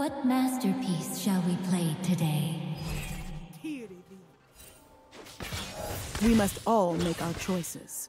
What masterpiece shall we play today? We must all make our choices.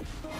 Gaia.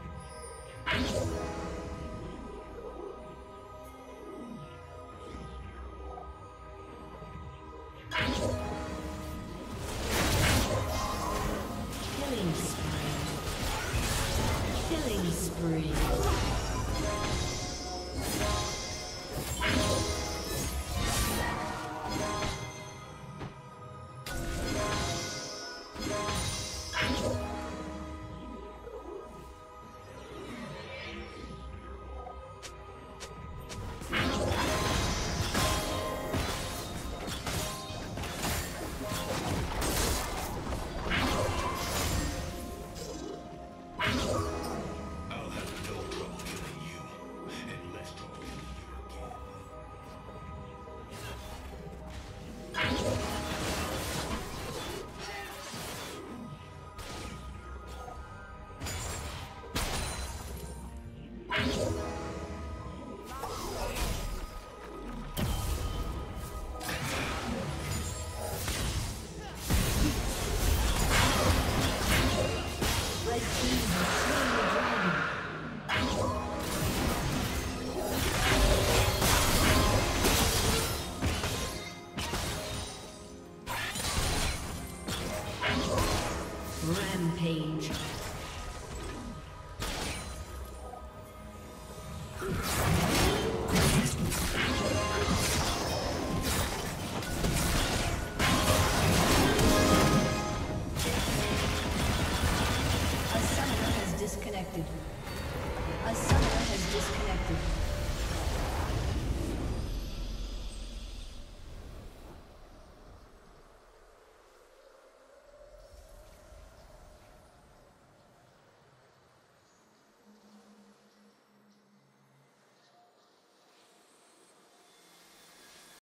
Bye.